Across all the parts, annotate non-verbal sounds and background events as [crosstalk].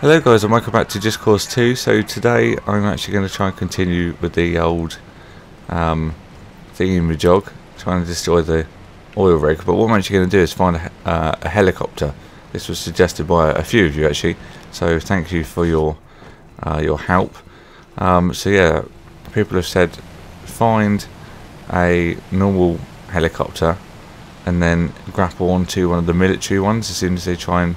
Hello guys and welcome back to Just Cause 2. So today I'm actually going to try and continue with the old um, jog, trying to destroy the oil rig. But what I'm actually going to do is find a, uh, a, helicopter. This was suggested by a few of you actually, so thank you for your uh, your help. Um, so yeah, people have said find a normal helicopter and then grapple onto one of the military ones as soon as they try and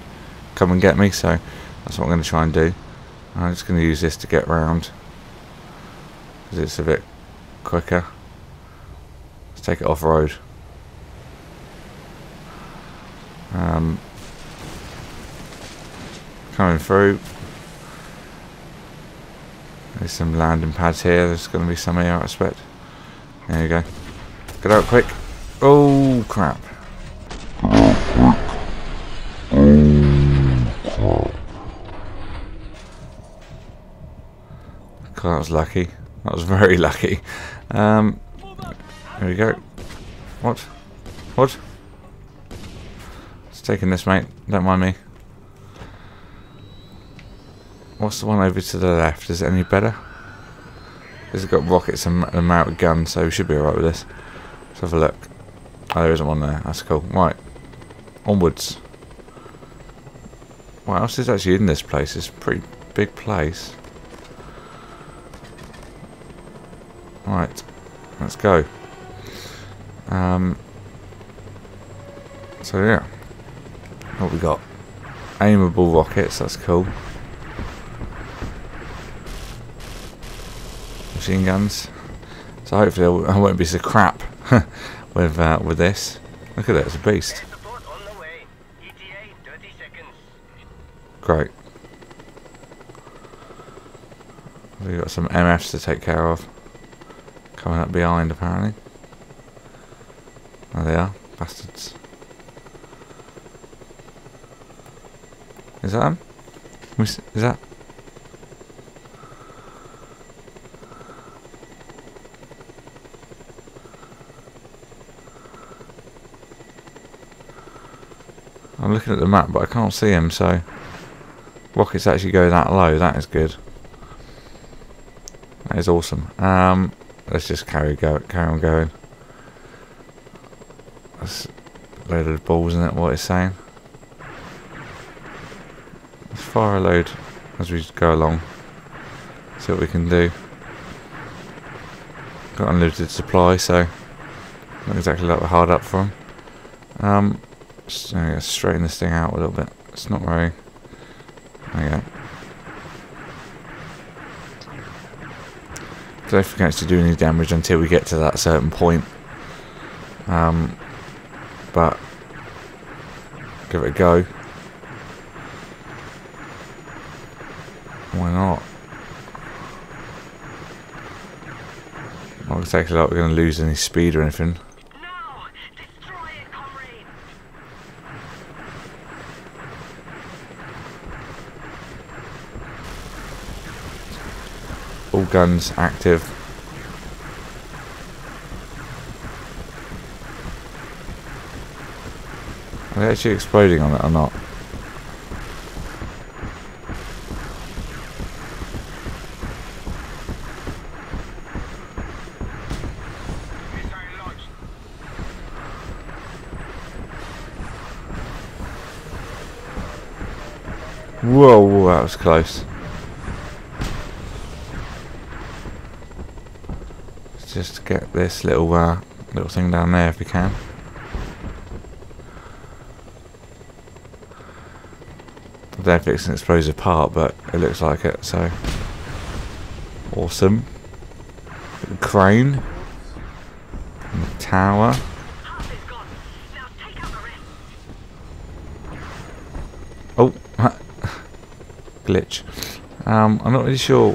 come and get me. So that's what I'm going to try and do. I'm just going to use this to get round because it's a bit quicker. Let's take it off road. Um, coming through. There's some landing pads here. There's going to be some here, I expect. There you go. Get out quick. Oh, crap. That was lucky. That was very [laughs] lucky. Um, here we go. What? What? It's taking this, mate. Don't mind me. What's the one over to the left? Is it any better? This has got rockets and a mounted gun, so we should be alright with this. Let's have a look. Oh, there isn't one there. That's cool. Right. Onwards. What else is actually in this place? It's a pretty big place. Right, let's go. Um, so yeah, what we got? Aimable rockets, that's cool. Machine guns. So hopefully I won't be so crap [laughs] with uh, with this. Look at that, it's a beast. Great. We've got some MFs to take care of. Coming up behind, apparently. There they are, bastards. Is that them? Is that? I'm looking at the map, but I can't see him, so rockets actually go that low. That is good. That is awesome. Um, let's just carry go carry on going. That's a load of balls in it, what it's saying. Let's fire a load as we go along. See what we can do. Got unlimited supply, so not exactly like we're hard up for them. Um, just, straighten this thing out a little bit. It's not very. There you go. Don't it's to do any damage until we get to that certain point. Um, but give it a go. Why not? Not exactly like we're going to lose any speed or anything. All guns active. Are they actually exploding on it or not? Whoa, that was close. Just get this little uh, little thing down there if we can. I don't know it's an explosive part, but it looks like it, so awesome. crane. And the tower. Oh, glitch. Um, I'm not really sure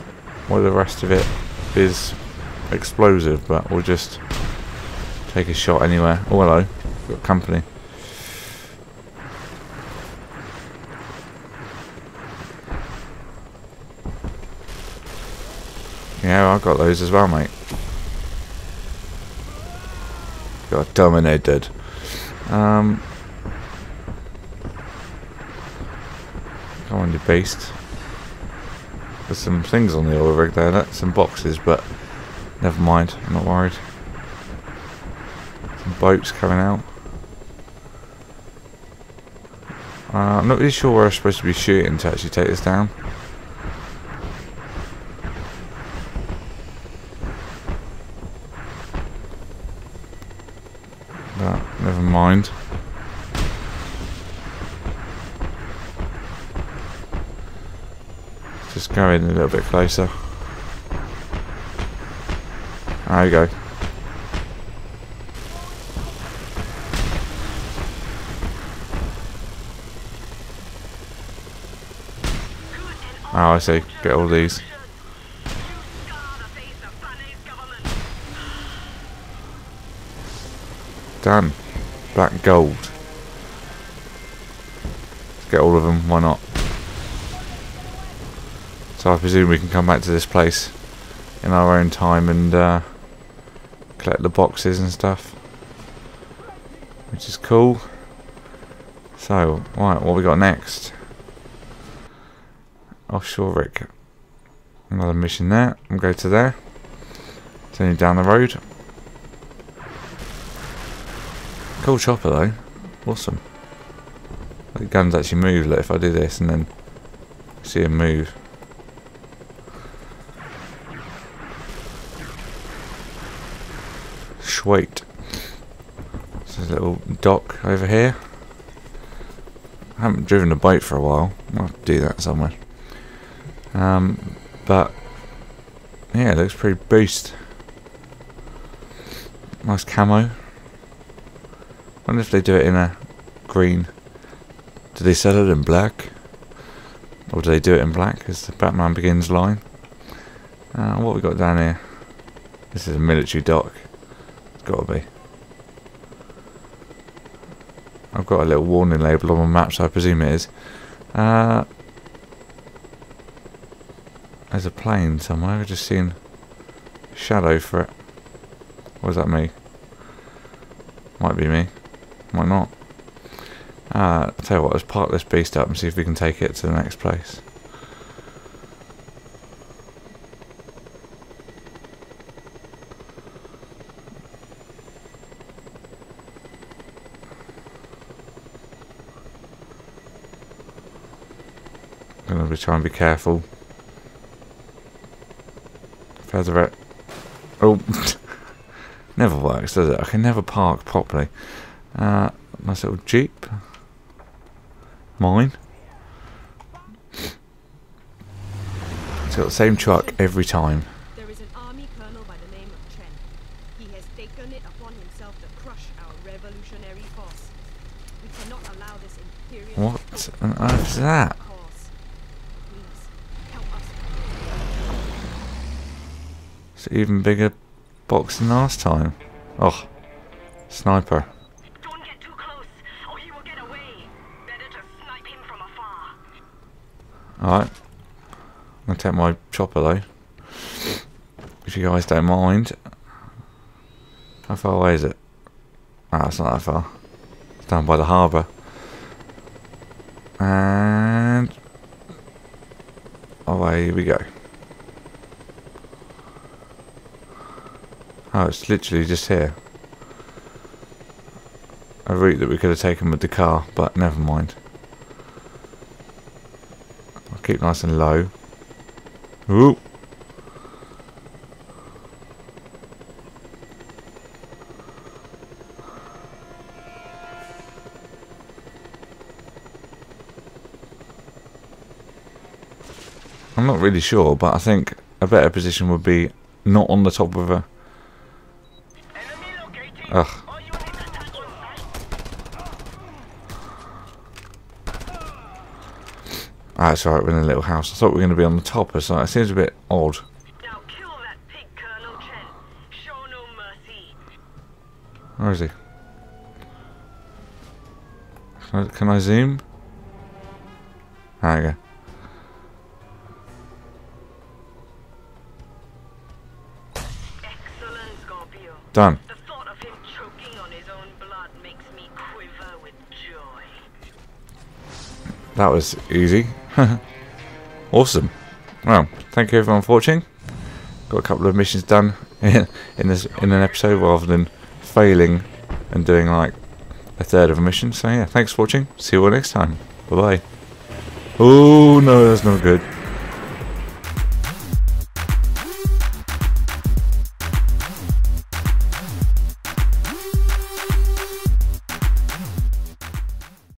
what the rest of it is explosive, but we'll just take a shot anywhere. Oh, hello. Got company. Yeah, I've got those as well, mate. Got dominated. Um, come on, you beast. There's some things on the oil rig there, that's some boxes, but never mind, I'm not worried. Some boats coming out. Uh, I'm not really sure where I'm supposed to be shooting to actually take this down. But never mind. Just go in a little bit closer. There you go. Oh, I see. Get all these. Done. Black gold. Let's get all of them. Why not? So I presume we can come back to this place in our own time and uh, collect the boxes and stuff. Which is cool. So, right, what we got next? Offshore rig. Another mission there. We'll go to there. It's only down the road. Cool chopper though. Awesome. The guns actually move if I do this and then see him move. Sweet. There's a little dock over here. I haven't driven a boat for a while. I'll do that somewhere. Um, but yeah, it looks pretty beast. Nice camo. Wonder if they do it in a green. Do they sell it in black? Or do they do it in black as the Batman Begins line? Uh, what we got down here? This is a military dock. Gotta be. I've got a little warning label on my map, so I presume it is. Uh, there's a plane somewhere. I've just seen shadow for it. Was that me? Might be me. Might not. Uh, I'll tell you what, let's park this beast up and see if we can take it to the next place. Going to be trying to be careful. Featherette. Oh, [laughs] never works, does it? I can never park properly. Uh, nice little jeep. Mine. It's got the same truck every time. There is an army colonel by the name of Chen. He has taken it upon himself to crush our revolutionary force. We cannot allow this imperial What on earth is that? cause. Please, help us. It's an even bigger box than last time. Oh, sniper. Don't get too close, or he will get away. Better to snipe him from afar. Alright. I'm gonna take my chopper though. If you guys don't mind. How far away is it? Ah, it's not that far. It's down by the harbour. And away we go. Oh, it's literally just here. A route that we could have taken with the car, but never mind. I'll keep nice and low. Ooh. I'm not really sure, but I think a better position would be not on the top of a. Ugh. All units attack on sight. Ah, it's alright, we're in a little house. I thought we were going to be on the top or something. It seems a bit odd. Now kill that pig, Colonel Chen. Show no mercy. Where is he? Can I, can I zoom? There we go. Done. That was easy. [laughs] awesome. Well, thank you everyone for watching. Got a couple of missions done [laughs] in, this in an episode rather than failing and doing like a third of a mission. So yeah, thanks for watching. See you all next time. Bye bye. Oh no, that's not good.